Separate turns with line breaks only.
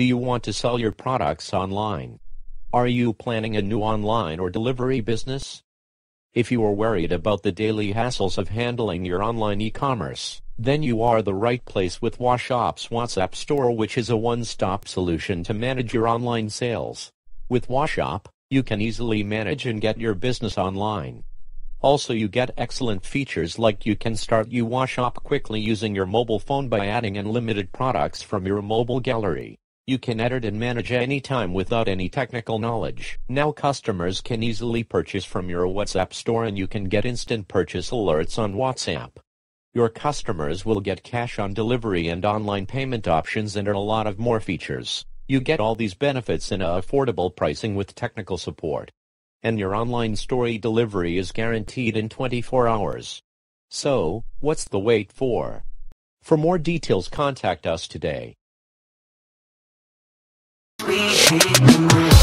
Do you want to sell your products online? Are you planning a new online or delivery business? If you are worried about the daily hassles of handling your online e-commerce, then you are the right place with Washop's WhatsApp store which is a one-stop solution to manage your online sales. With Washop, you can easily manage and get your business online. Also you get excellent features like you can start your Washop quickly using your mobile phone by adding unlimited products from your mobile gallery. You can edit and manage anytime without any technical knowledge. Now customers can easily purchase from your WhatsApp store and you can get instant purchase alerts on WhatsApp. Your customers will get cash on delivery and online payment options and a lot of more features. You get all these benefits in a affordable pricing with technical support. And your online story delivery is guaranteed in 24 hours. So, what's the wait for? For more details contact us today.
We